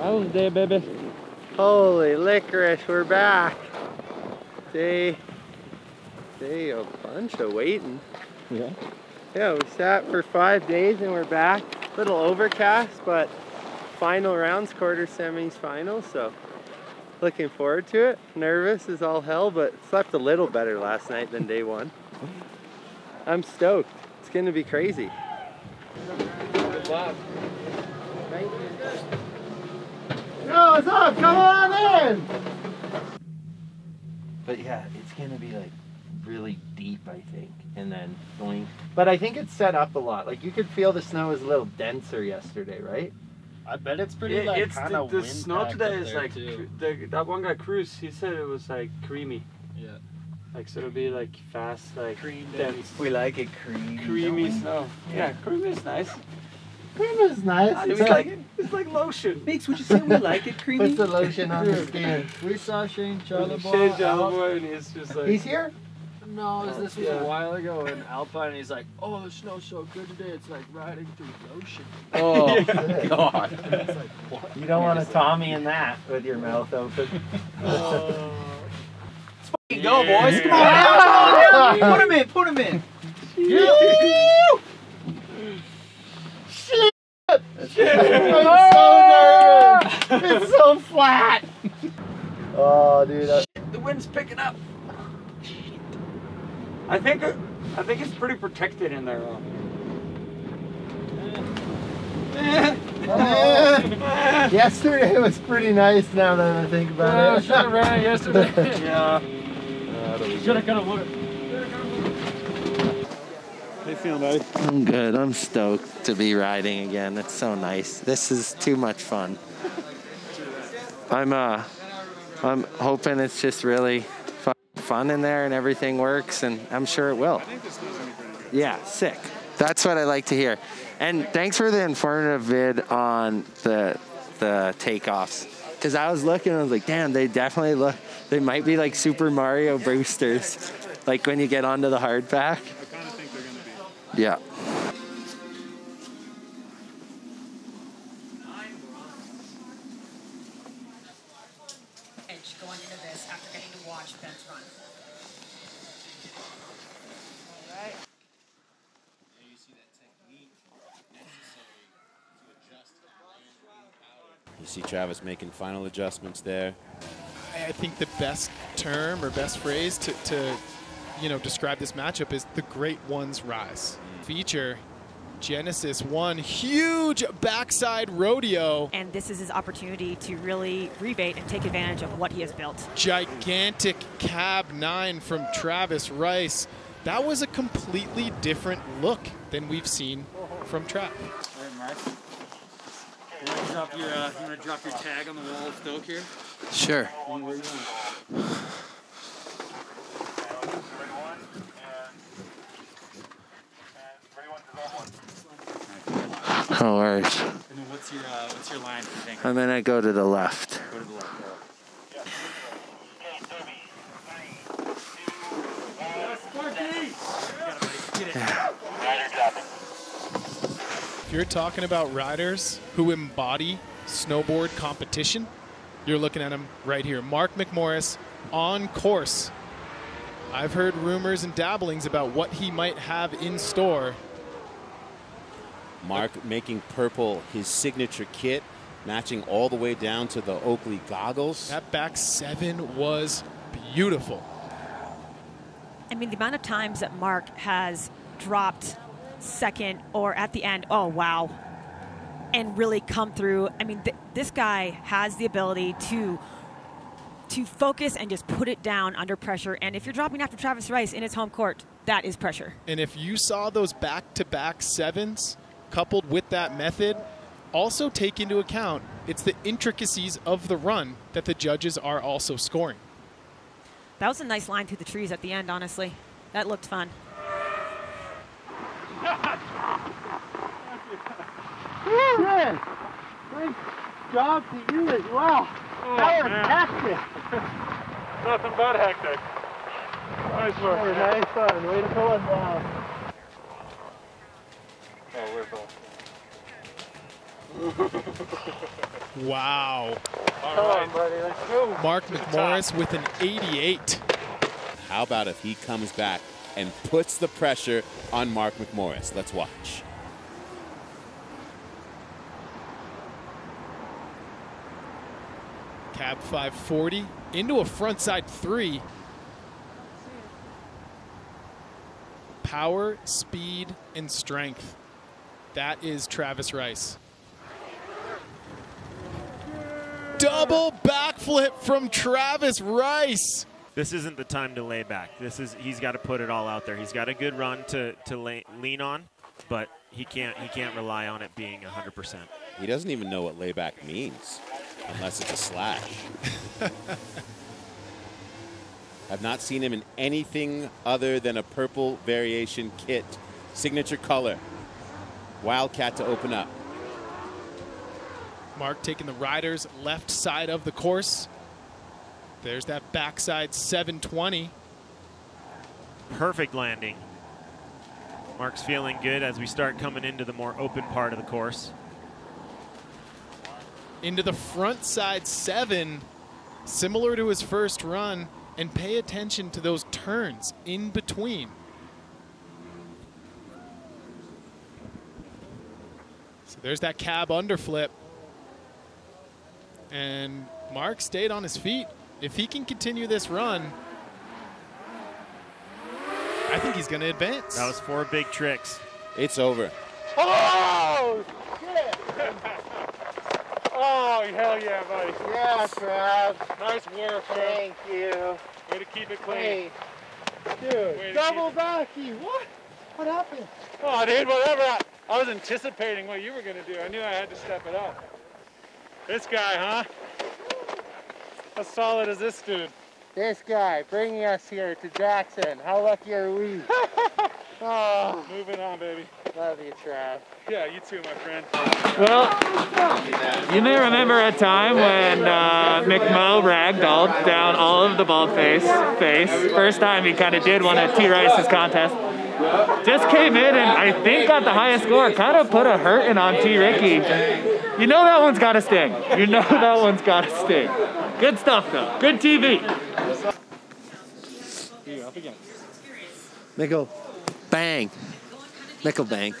That was the day, baby. Holy licorice, we're back. Day, day a bunch of waiting. Yeah. Yeah, we sat for five days and we're back. Little overcast, but final rounds, quarter semis final, so looking forward to it. Nervous as all hell, but slept a little better last night than day one. I'm stoked. It's gonna be crazy. Good luck. Thank you. Yo, what's up? Come on in! But yeah, it's gonna be like really deep, I think, and then going. But I think it's set up a lot. Like you could feel the snow was a little denser yesterday, right? I bet it's pretty It- like it's kind the, of the snow today is like the, that one guy Cruz. He said it was like creamy. Yeah. Like so it'll be like fast, like Cream dense, We like it creamy. creamy snow. Yeah, creamy is nice. Cream is nice. It's like it's like lotion. Mix, would you say we like it creamy? Puts the lotion on the skin. We saw Shane Charlebois. Shane out- Charlebois, and he's just like He's here? No, this was Yeah. a while ago in Alpine. He's like, "Oh, the snow's so good today. It's like riding through the ocean." Oh, God. It's like, what? You don't want a Tommy in that with your mouth open. Uh, oh. Go, boys. Come on. Put him in. Put him in. I'm so nervous. It's so flat. Oh, dude. I- the wind's picking up. I think I think it's pretty protected in there. Though. Yesterday was pretty nice now that I think about it. should have ran it yesterday. Yeah. should have got a look. They feel nice. I'm good. I'm stoked to be riding again. It's so nice. This is too much fun. I'm uh I'm hoping it's just really fun in there and everything works and I'm sure it will. Yeah, sick. That's what I like to hear. And thanks for the informative vid on the the takeoffs. Cause I was looking, and I was like, damn, they definitely look they might be like Super Mario boosters. Like when you get onto the hard pack. Yeah. going into this after getting to watch Ben's run. You see Travis making final adjustments there. I I think the best term or best phrase to, to you know describe this matchup is the great ones rise. Feature Genesis one huge backside rodeo, And this is his opportunity to really rebate and take advantage of what he has built. gigantic cab nine from Travis Rice. That was a completely different look than we've seen from Trav. All right, Mark. You want to drop your, uh, you want to drop your tag on the wall of Stoke here? Sure. One where you want. No worries. And then what's your, uh, what's your line? You think? I'm gonna go to the left. Go to the left. If you're talking about riders who embody snowboard competition, you're looking at him right here. Mark McMorris on course. I've heard rumors and dabblings about what he might have in store. Mark making purple his signature kit, matching all the way down to the Oakley goggles. That back seven was beautiful. I mean, the amount of times that Mark has dropped second or at the end, oh, wow, and really come through. I mean, th- this guy has the ability to to focus and just put it down under pressure. And if you're dropping after Travis Rice in his home court, that is pressure. And if you saw those back to back sevens coupled with that method, also take into account it's the intricacies of the run that the judges are also scoring. That was a nice line through the trees at the end, honestly. That looked fun. Good. Nice job to you as well. Oh, that was hectic. Nothing but hectic. Nice That oh, was nice fun. Way to pull it down. Oh, we're both. Wow. Come on, buddy. Let's go. Mark McMorris with an 88. How about if he comes back and puts the pressure on Mark McMorris? Let's watch. Cab 540 into a frontside three. Power, speed, and strength. That is Travis Rice. Double backflip from Travis Rice. This isn't the time to lay back. This is he's got to put it all out there. He's got a good run to to lay, lean on, but he can't he can't rely on it being 100%. He doesn't even know what layback means unless it's a slash. I've not seen him in anything other than a purple variation kit, signature color. Wildcat to open up. Mark taking the riders left side of the course. There's that backside 720. Perfect landing. Mark's feeling good as we start coming into the more open part of the course. Into the front side seven, similar to his first run, and pay attention to those turns in between. So there's that cab underflip. And Mark stayed on his feet. If he can continue this run, I think he's going to advance. That was four big tricks. It's over. Oh, shit. Oh, hell yeah, buddy. Yeah, Trav. Nice work, bro. Thank you. Way to keep it clean. Hey, dude, double keep it- backy. What? What happened? Oh, dude, whatever. I, I was anticipating what you were going to do. I knew I had to step it up. This guy, huh? How solid is this dude? This guy bringing us here to Jackson. How lucky are we? oh, Moving on, baby. love you, Trav. Yeah, you too, my friend. Well, you may remember a time when uh, McMo ragdolled down all of the bald face. Face. First time he kind of did one at T Rice's contest. Just came in and I think got the highest score. Kind of put a hurting on T Ricky. You know that one's got to sting. You know that one's got to sting. Good stuff though. Good TV. Mikkel Bang. Mikkel Bang.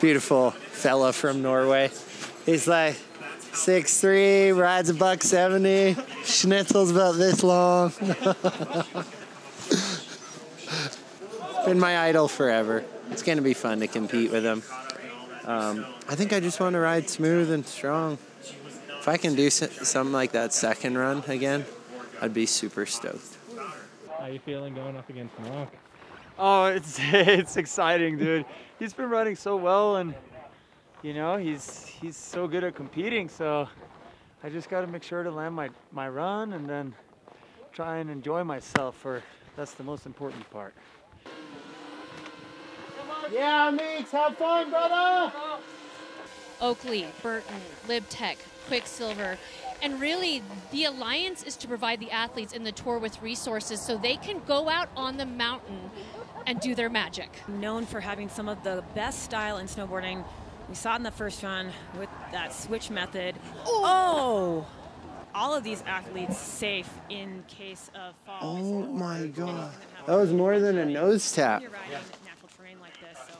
Beautiful fella from Norway. He's like 6'3, rides a buck 70, schnitzel's about this long. Been my idol forever. It's going to be fun to compete with him. Um, I think I just want to ride smooth and strong. If I can do s- something like that second run again, I'd be super stoked. How you feeling going up against Mark? Oh, it's it's exciting, dude. He's been running so well, and you know he's he's so good at competing. So I just got to make sure to land my my run, and then try and enjoy myself. For that's the most important part. Yeah, Meeks, have fun, brother. Oakley, Burton, LibTech, Quiksilver. And really, the alliance is to provide the athletes in the tour with resources so they can go out on the mountain and do their magic. Known for having some of the best style in snowboarding. We saw it in the first run with that switch method. Oh! All of these athletes safe in case of falls. Oh my god. That was more than a nose tap. You're riding natural terrain like this, so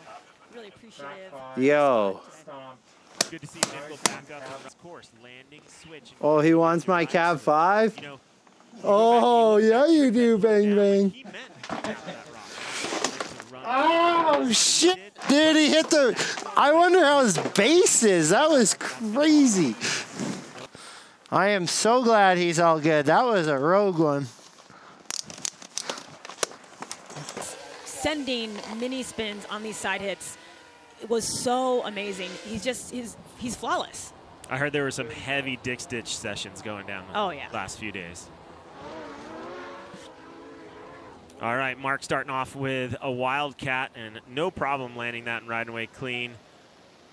really appreciative. Yo. Good to see Mikkel back up on this course, landing, switch. Oh, he wants my cab five? Oh, yeah, you do, bang bang. Oh, shit. Dude, he hit the. I wonder how his base is. That was crazy. I am so glad he's all good. That was a rogue one. Sending mini spins on these side hits was so amazing. He's just he's he's flawless. I heard there were some heavy dick stitch sessions going down the Oh, yeah. last few days. All right, Mark starting off with a Wildcat and no problem landing that and riding away clean.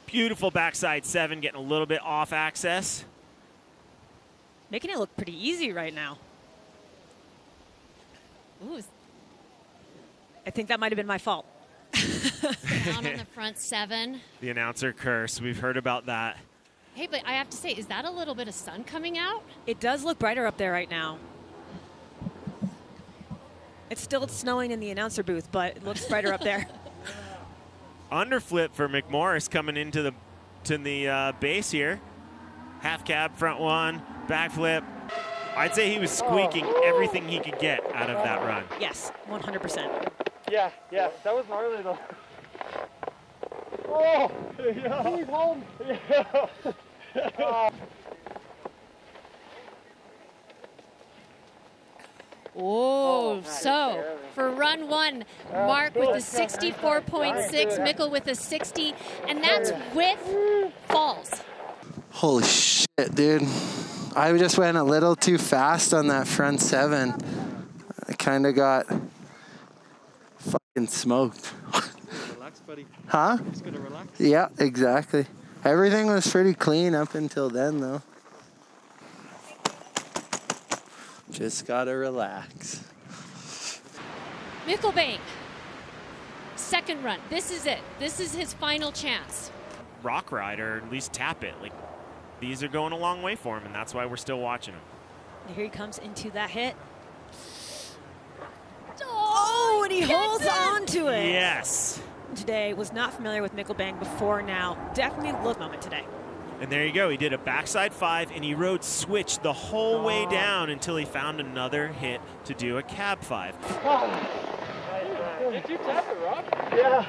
Beautiful backside seven, getting a little bit off axis. Making it look pretty easy right now. Ooh, I think that might have been my fault. down on the front seven. The announcer curse, we've heard about that. Hey, but I have to say, is that a little bit of sun coming out? It does look brighter up there right now. It's still snowing in the announcer booth, but it looks brighter up there. Underflip for McMorris coming into the to the uh, base here. Half cab, front one, backflip. I'd say he was squeaking everything he could get out of that run. Yes, 100%. Yeah, yeah, that was gnarly though. Oh, yeah. He's home. Yeah. Oh. Oh, so for run one, Mark with a 64.6, Mikkel with a 60, and that's with falls. Holy shit, dude. I just went a little too fast on that front seven. I kind of got fucking smoked. Relax, buddy. Huh? Just gonna relax. Yeah, exactly. Everything was pretty clean up until then, though. Just gotta relax. Mikkel Bang, second run. This is it. This is his final chance. Rock ride or at least tap it. Like these are going a long way for him, and that's why we're still watching him. Here he comes into that hit. Oh, and he holds on to it. Yes. Today was not familiar with Mikkel Bang before now. Definitely look moment today. And there you go. He did a backside five, and he rode switch the whole way down until he found another hit to do a cab five. Did you tap it, Rob? Yeah.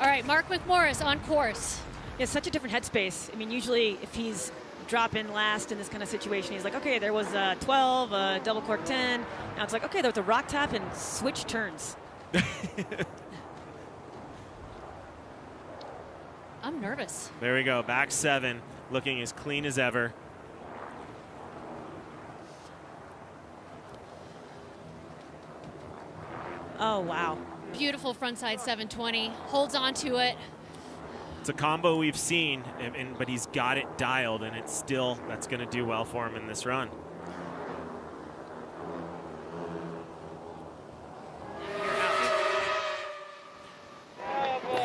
All right, Mark McMorris on course. Yeah, such a different headspace. I mean, usually if he's dropping last in this kind of situation, he's like, okay, there was a 12, a double cork 10. Now it's like, okay, there was a rock tap and switch turns. I'm nervous. There we go. Back seven, looking as clean as ever. Oh, wow. Beautiful frontside 720. Holds on to it. It's a combo we've seen, and, and- but he's got it dialed, and it's still that's going to do well for him in this run.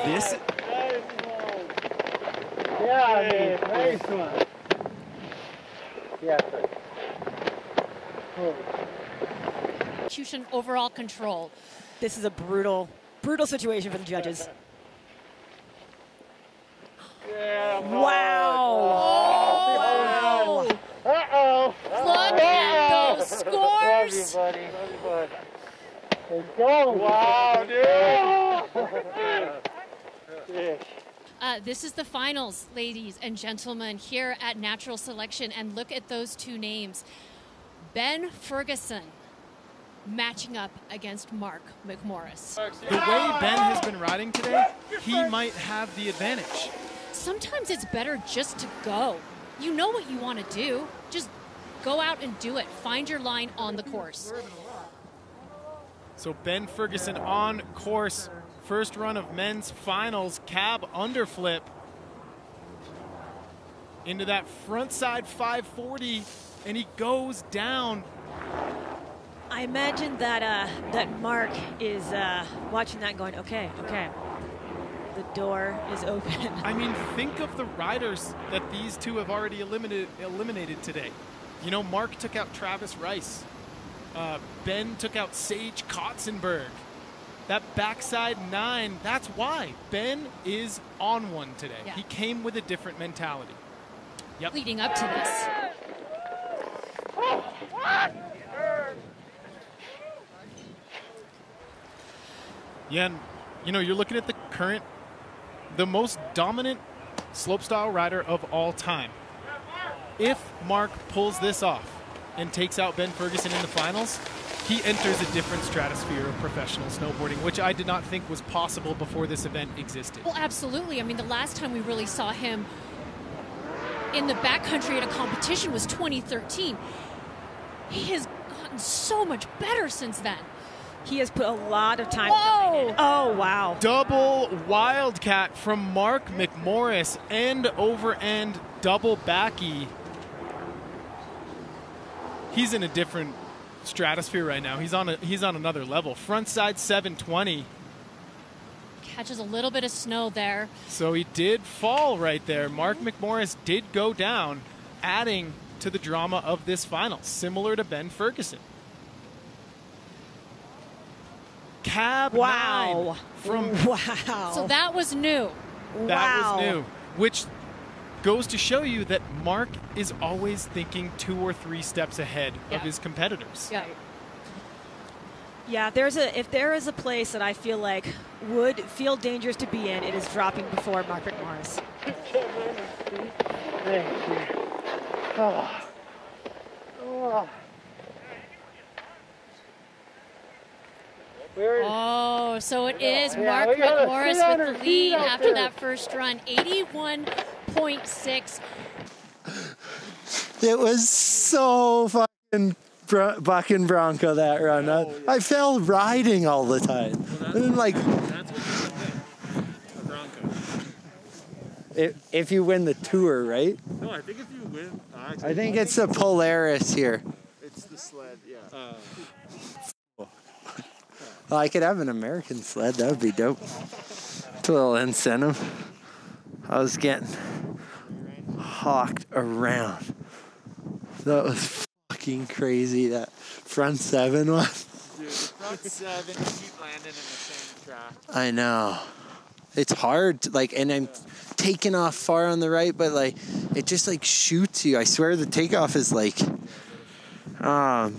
This Yeah, I mean, nice one. Yeah, sir. Execution overall control. This is a brutal, brutal situation for the judges. Yeah, Wow. Wow. Oh. Uh-oh. Look at those scores. Love you, buddy. Love you, bud. Let's go. Wow, dude. Uh, this is the finals, ladies and gentlemen, here at Natural Selection. And look at those two names Ben Ferguson matching up against Mark McMorris. The way Ben has been riding today, he might have the advantage. Sometimes it's better just to go. You know what you want to do. Just go out and do it. Find your line on the course. So Ben Ferguson on course. First run of men's finals, cab underflip. Into that front side 540, and he goes down. I imagine that uh, that Mark is uh, watching that, going, "Okay, okay, the door is open." I mean, think of the riders that these two have already eliminated, eliminated today. You know, Mark took out Travis Rice. Uh, ben took out Sage Kotsenburg. That backside nine, that's why. Ben is on one today. Yeah. He came with a different mentality. Yep. Leading up to this. Yeah, and you know, you're looking at the current, the most dominant slopestyle rider of all time. If Mark pulls this off and takes out Ben Ferguson in the finals, he enters a different stratosphere of professional snowboarding, which I did not think was possible before this event existed. Well, absolutely. I mean, the last time we really saw him in the backcountry at a competition was 2013. He has gotten so much better since then. He has put a lot of time. Whoa! Oh wow! Double wildcat from Mark McMorris, end over end double backy. He's in a different stratosphere right now. He's on a, he's on another level. Front side 720. catches a little bit of snow there. So he did fall right there. Mark McMorris did go down, adding to the drama of this final, similar to Ben Ferguson. Cab Wow. nine from Wow. So that was new. That Wow. was new, which goes to show you that Mark is always thinking two or three steps ahead Yeah. of his competitors. Yeah. Yeah, there's a if there is a place that I feel like would feel dangerous to be in, it is dropping before Mark McMorris. Oh. Oh. Oh, so it is Mark we gotta McMorris with the lead after that first run, 81.6. It was so fucking bro- bucking bronco that run. I, oh, I fell riding all the time. and then like, if, if you win the tour, right? No, I think if you win, uh, I think it's the Polaris here. It's the sled, yeah. Uh. Well, I could have an American sled. That would be dope. It's a little incentive. I was getting hawked around. That was fucking crazy. That front seven was. Dude, front seven, you keep landing in the same track. I know. It's hard, to, like, and I'm taking off far on the right, but like, it just like shoots you. I swear the takeoff is like, um,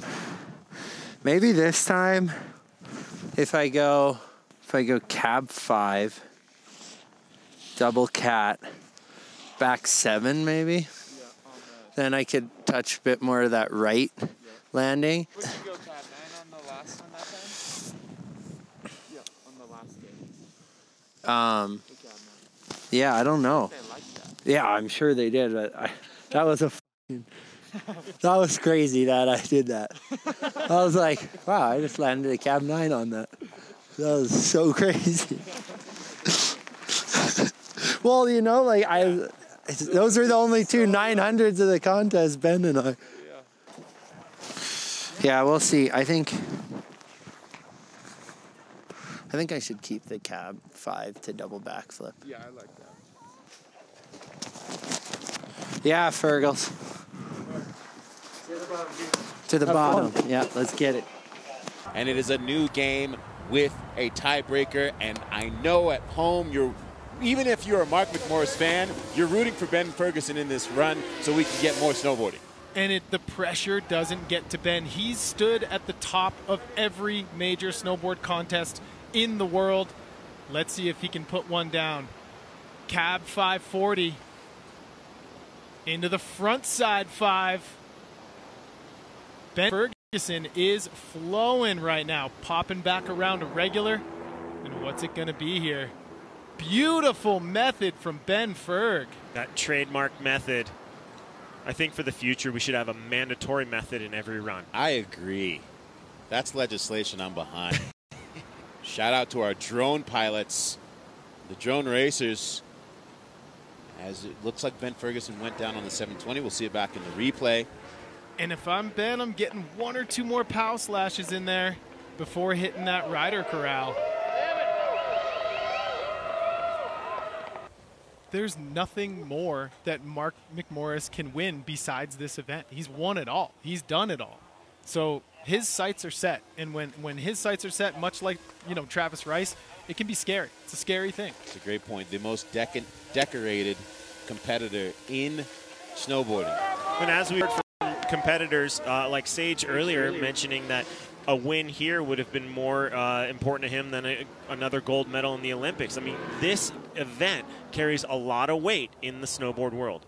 maybe this time, if I go, if I go cab five, double cat, back seven, maybe, then I could touch a bit more of that right landing. Would you go cab nine on the last one that time? Yeah, on the last day. Um, yeah, I don't know. Yeah, I'm sure they did, but I, that was a fucking, that was crazy that I did that. I was like, wow, I just landed a cab nine on that. That was so crazy. Well, you know, like I, those are the only two 900s of the contest, Ben and I. Yeah, we'll see. I think. I think I should keep the cab five to double backflip. Yeah, I like that. Yeah, Fergles. To the bottom. Yeah, let's get it. and it is a new game with a tiebreaker. And I know at home you're, even if you're a Mark McMorris fan, you're rooting for Ben Ferguson in this run so we can get more snowboarding. and it the pressure doesn't get to Ben. He's stood at the top of every major snowboard contest in the world. Let's see if he can put one down. Cab 540 into the front side five. Ben Ferguson is flowing right now, popping back around a regular. And what's it going to be here? Beautiful method from Ben Ferg. That trademark method. I think for the future we should have a mandatory method in every run. I agree. That's legislation I'm behind. Shout out to our drone pilots, the drone racers. As it looks like Ben Ferguson went down on the 720. We'll see it back in the replay. And if I'm Ben, I'm getting one or two more pow slashes in there before hitting that rider corral. There's nothing more that Mark McMorris can win besides this event. He's won it all. He's done it all. So his sights are set. And when, when his sights are set, much like you know Travis Rice, it can be scary. It's a scary thing. It's a great point. The most deco- decorated competitor in snowboarding. And as we heard from competitors uh, like Sage earlier, mentioning that a win here would have been more uh, important to him than a, another gold medal in the Olympics. I mean, this event carries a lot of weight in the snowboard world.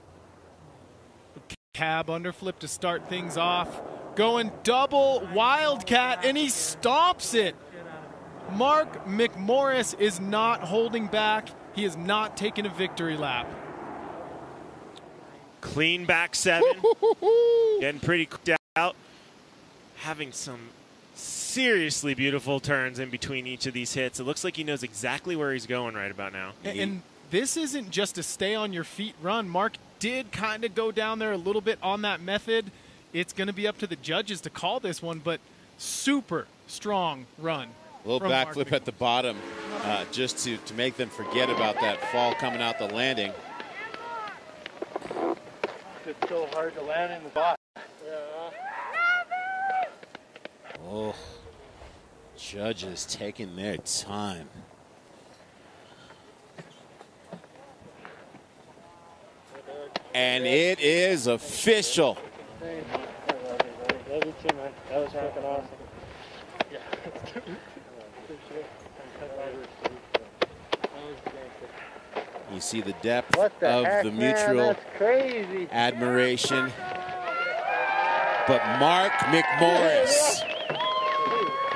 Cab underflip to start things off. Going double wildcat, and he stomps it. Mark McMorris is not holding back. He is not taking a victory lap. Clean back seven, getting pretty cooked out, having some seriously beautiful turns in between each of these hits. It looks like he knows exactly where he's going right about now. And, and this isn't just a stay on your feet run. Mark did kind of go down there a little bit on that method. It's going to be up to the judges to call this one, but super strong run. A little backflip at the bottom. uh, just to, to make them forget about that fall coming out the landing. It's so hard to land in the box. Oh, judges taking their time. And it is official. You too, man. That was fucking awesome. You see the depth the of heck, the mutual admiration. But Mark McMorris,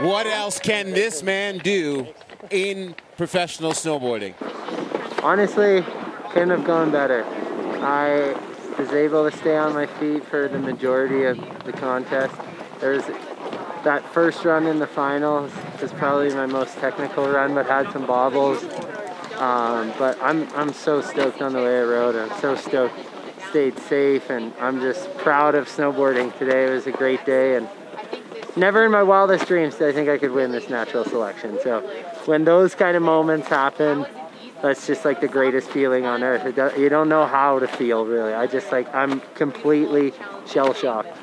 what else can this man do in professional snowboarding? Honestly, couldn't have gone better. I was able to stay on my feet for the majority of the contest. There was that first run in the finals was probably my most technical run, but had some bobbles. Um, but I'm I'm so stoked on the way I rode. I'm so stoked, stayed safe, and I'm just proud of snowboarding today. It was a great day, and never in my wildest dreams did I think I could win this natural selection. So when those kind of moments happen, that's just like the greatest feeling on earth. You don't know how to feel really. I just like I'm completely shell shocked.